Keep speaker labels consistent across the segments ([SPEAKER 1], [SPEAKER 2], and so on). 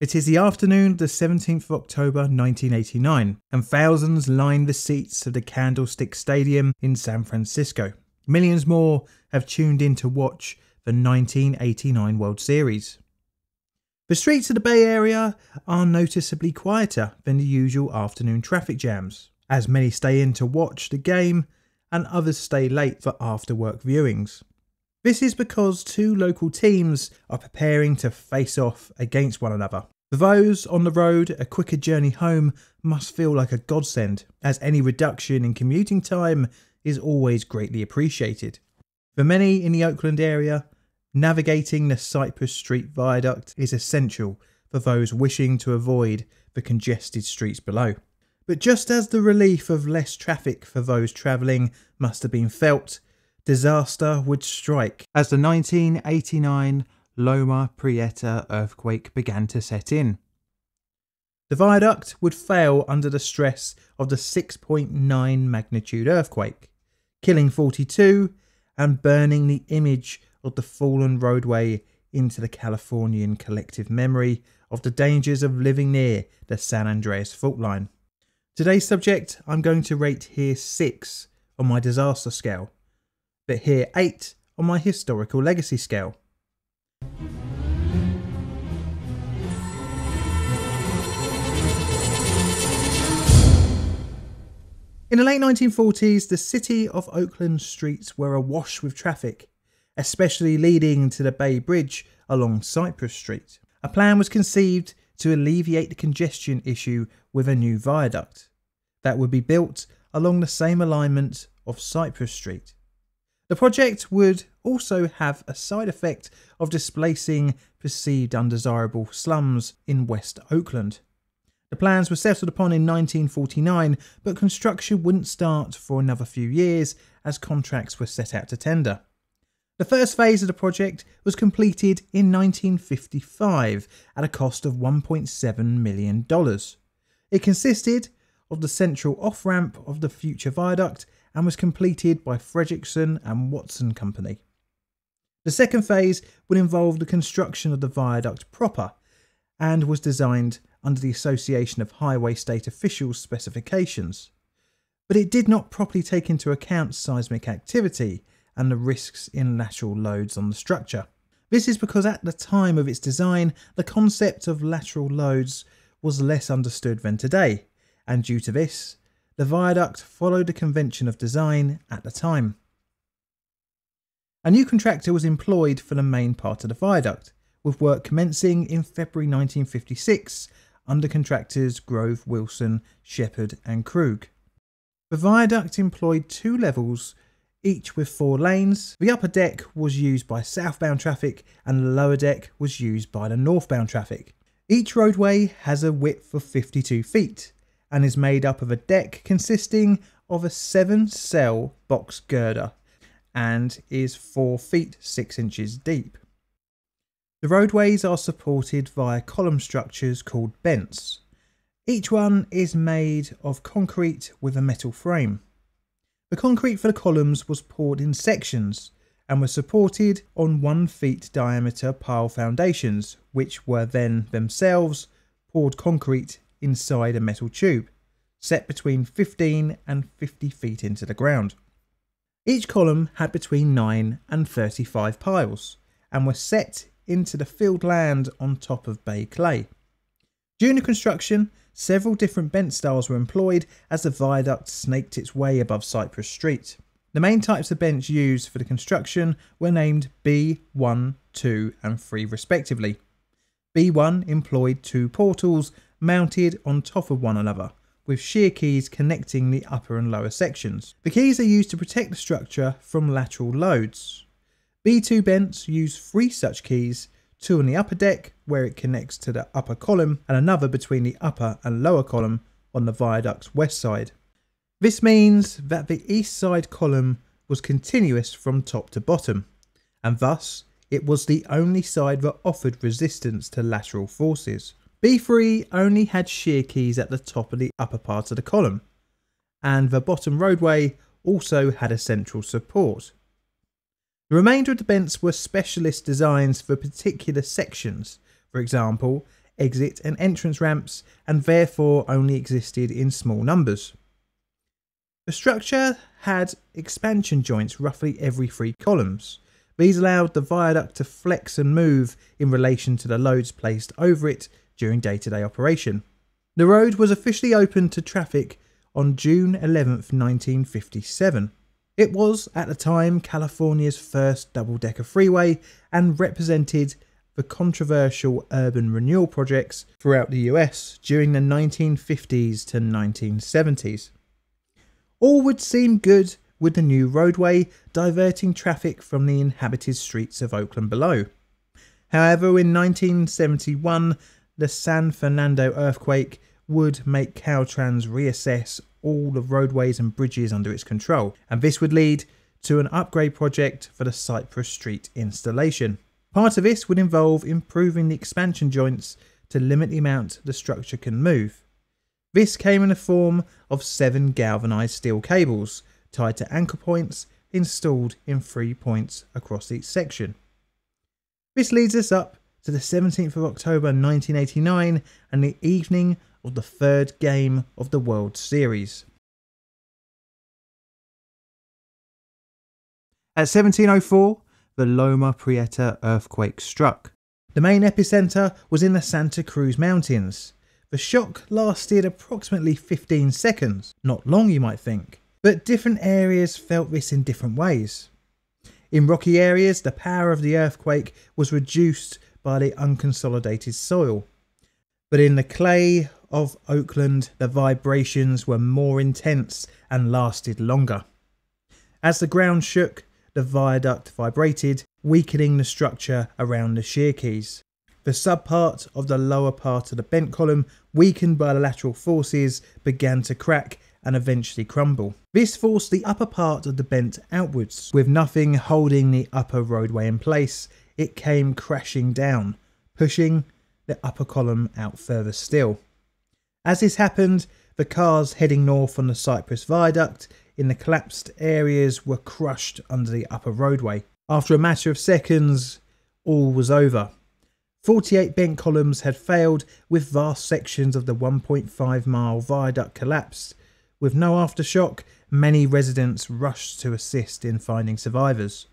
[SPEAKER 1] It is the afternoon of the 17th of October 1989, and thousands line the seats of the Candlestick Stadium in San Francisco. Millions more have tuned in to watch the 1989 World Series. The streets of the Bay Area are noticeably quieter than the usual afternoon traffic jams, as many stay in to watch the game and others stay late for after work viewings. This is because two local teams are preparing to face off against one another. For those on the road, a quicker journey home must feel like a godsend, as any reduction in commuting time is always greatly appreciated. For many in the Oakland area, navigating the Cypress Street Viaduct is essential for those wishing to avoid the congested streets below. But just as the relief of less traffic for those travelling must have been felt, disaster would strike as the 1989 Loma Prieta earthquake began to set in. The viaduct would fail under the stress of the 6.9 magnitude earthquake, killing 42 and burning the image of the fallen roadway into the Californian collective memory of the dangers of living near the San Andreas fault line. Today's subject I'm going to rate here 6 on my disaster scale but here 8 on my historical legacy scale. In the late 1940s, the city of Oakland streets were awash with traffic, especially leading to the Bay Bridge along Cypress Street. A plan was conceived to alleviate the congestion issue with a new viaduct that would be built along the same alignment of Cypress Street. The project would also have a side effect of displacing perceived undesirable slums in West Oakland. The plans were settled upon in 1949, but construction wouldn't start for another few years as contracts were set out to tender. The first phase of the project was completed in 1955 at a cost of $1.7 million. It consisted of the central off ramp of the future viaduct and was completed by Fredrickson and Watson Company. The second phase would involve the construction of the viaduct proper and was designed under the Association of Highway State Officials specifications, but it did not properly take into account seismic activity and the risks in lateral loads on the structure. This is because at the time of its design, the concept of lateral loads was less understood than today, and due to this, the viaduct followed the convention of design at the time. A new contractor was employed for the main part of the viaduct, with work commencing in February 1956 under contractors Grove, Wilson, Shepherd, and Krug. The viaduct employed two levels, each with four lanes. The upper deck was used by southbound traffic, and the lower deck was used by the northbound traffic. Each roadway has a width of 52 feet, and is made up of a deck consisting of a seven cell box girder and is 4 feet 6 inches deep. The roadways are supported via column structures called bents. Each one is made of concrete with a metal frame. The concrete for the columns was poured in sections and were supported on 1 feet diameter pile foundations, which were then themselves poured concrete inside a metal tube, set between 15 and 50 feet into the ground. Each column had between 9 and 35 piles and were set into the filled land on top of bay clay. During the construction, several different bent styles were employed as the viaduct snaked its way above Cypress Street. The main types of bents used for the construction were named B, 1, 2, and 3 respectively. B1 employed two portals mounted on top of one another, with shear keys connecting the upper and lower sections. The keys are used to protect the structure from lateral loads. B2 bents use three such keys, two on the upper deck where it connects to the upper column and another between the upper and lower column on the viaduct's west side. This means that the east side column was continuous from top to bottom, and thus it was the only side that offered resistance to lateral forces. B3 only had shear keys at the top of the upper part of the column, and the bottom roadway also had a central support. The remainder of the bents were specialist designs for particular sections. For example, exit and entrance ramps and therefore only existed in small numbers. The structure had expansion joints roughly every three columns. These allowed the viaduct to flex and move in relation to the loads placed over it during day to day operation. The road was officially opened to traffic on June 11, 1957. It was, at the time, California's first double decker freeway and represented the controversial urban renewal projects throughout the US during the 1950s to 1970s. All would seem good with the new roadway diverting traffic from the inhabited streets of Oakland below. However, in 1971, the San Fernando earthquake would make Caltrans reassess all the roadways and bridges under its control, and this would lead to an upgrade project for the Cypress Street installation. Part of this would involve improving the expansion joints to limit the amount the structure can move. This came in the form of seven galvanised steel cables tied to anchor points installed in three points across each section. This leads us up to the 17th of October 1989 and the evening of the third game of the World Series. At 1704, the Loma Prieta earthquake struck. The main epicenter was in the Santa Cruz Mountains. The shock lasted approximately 15 seconds. Not long, you might think, but different areas felt this in different ways. In rocky areas, the power of the earthquake was reduced by the unconsolidated soil. But in the clay of Oakland, the vibrations were more intense and lasted longer. As the ground shook, the viaduct vibrated, weakening the structure around the shear keys. The subpart of the lower part of the bent column, weakened by the lateral forces, began to crack and eventually crumble. This forced the upper part of the bent outwards. With nothing holding the upper roadway in place, it came crashing down, pushing the upper column out further still. As this happened, the cars heading north on the Cypress Viaduct in the collapsed areas were crushed under the upper roadway. After a matter of seconds, all was over. 48 bent columns had failed, with vast sections of the 1.5 mile viaduct collapsed. With no aftershock, many residents rushed to assist in finding survivors.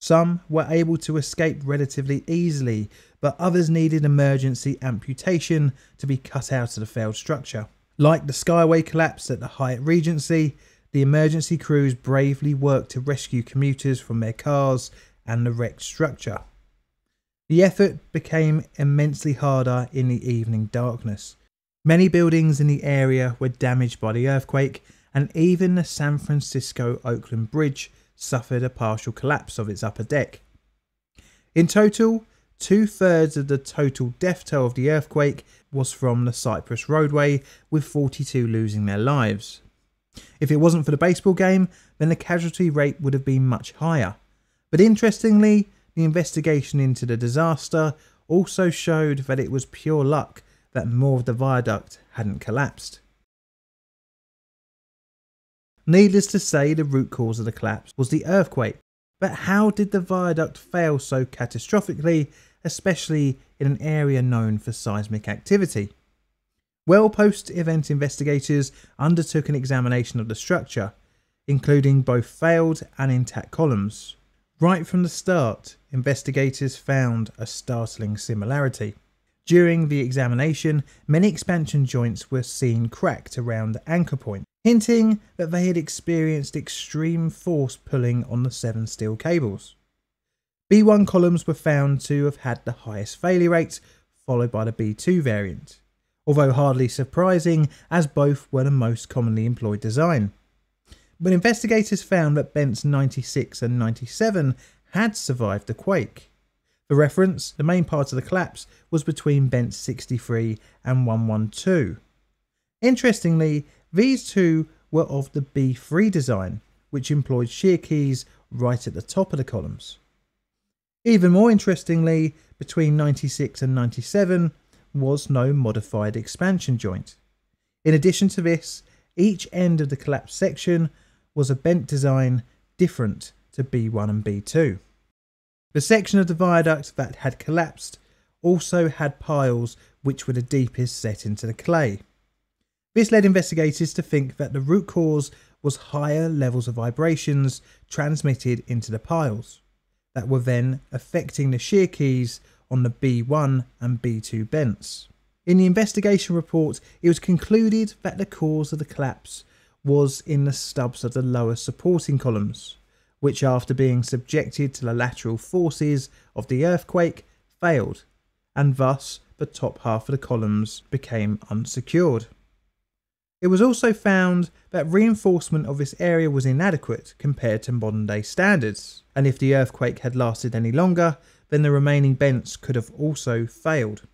[SPEAKER 1] Some were able to escape relatively easily, but others needed emergency amputation to be cut out of the failed structure. Like the Skyway collapse at the Hyatt Regency, the emergency crews bravely worked to rescue commuters from their cars and the wrecked structure. The effort became immensely harder in the evening darkness. Many buildings in the area were damaged by the earthquake, and even the San Francisco Oakland Bridge suffered a partial collapse of its upper deck. In total, two thirds of the total death toll of the earthquake was from the Cypress roadway, with 42 losing their lives. If it wasn't for the baseball game, then the casualty rate would have been much higher. But interestingly, the investigation into the disaster also showed that it was pure luck that more of the viaduct hadn't collapsed. Needless to say, the root cause of the collapse was the earthquake. But how did the viaduct fail so catastrophically, especially in an area known for seismic activity? Well, post event investigators undertook an examination of the structure, including both failed and intact columns. Right from the start, investigators found a startling similarity. During the examination, many expansion joints were seen cracked around the anchor point, hinting that they had experienced extreme force pulling on the seven steel cables. B1 columns were found to have had the highest failure rates, followed by the B2 variant, although hardly surprising as both were the most commonly employed design. But investigators found that Bents 96 and 97 had survived the quake. For reference, the main part of the collapse was between Bents 63 and 112. Interestingly, these two were of the B3 design, which employed shear keys right at the top of the columns. Even more interestingly, between 96 and 97 was no modified expansion joint. In addition to this, each end of the collapsed section was a bent design different to B1 and B2. The section of the viaduct that had collapsed also had piles which were the deepest set into the clay. This led investigators to think that the root cause was higher levels of vibrations transmitted into the piles that were then affecting the shear keys on the B1 and B2 bents. In the investigation report, it was concluded that the cause of the collapse was in the stubs of the lower supporting columns, which, after being subjected to the lateral forces of the earthquake, failed, and thus the top half of the columns became unsecured. It was also found that reinforcement of this area was inadequate compared to modern day standards, and if the earthquake had lasted any longer, then the remaining bents could have also failed.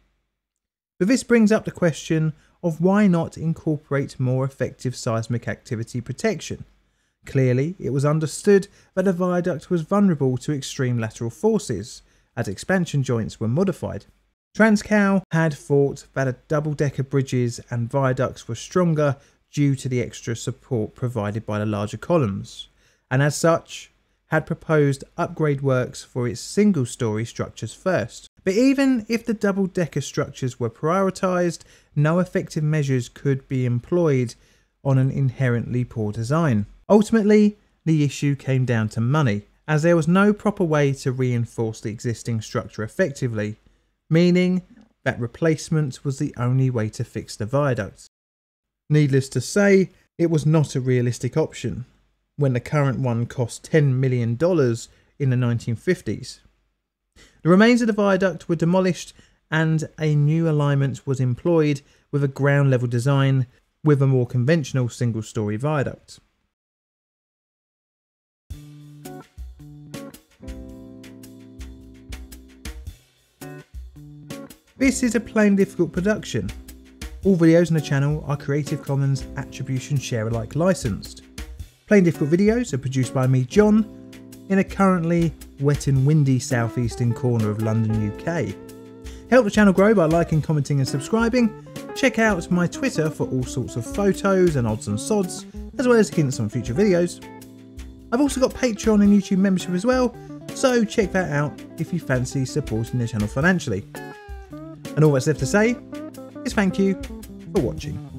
[SPEAKER 1] But this brings up the question of why not incorporate more effective seismic activity protection. Clearly, it was understood that the viaduct was vulnerable to extreme lateral forces, as expansion joints were modified. Transcal had thought that a double-decker bridges and viaducts were stronger due to the extra support provided by the larger columns, and as such, had proposed upgrade works for its single-storey structures first. But even if the double-decker structures were prioritised, no effective measures could be employed on an inherently poor design. Ultimately, the issue came down to money, as there was no proper way to reinforce the existing structure effectively, meaning that replacement was the only way to fix the viaduct. Needless to say, it was not a realistic option when the current one cost $10 million in the 1950s. The remains of the viaduct were demolished and a new alignment was employed with a ground level design with a more conventional single story viaduct. This is a Plainly Difficult production. All videos on the channel are Creative Commons Attribution Share Alike licensed. Plainly Difficult videos are produced by me, John, in a currently wet and windy southeastern corner of London, UK. Help the channel grow by liking, commenting and subscribing. Check out my Twitter for all sorts of photos and odds and sods, as well as hints on future videos. I've also got Patreon and YouTube membership as well, so check that out if you fancy supporting the channel financially. And all that's left to say is thank you for watching.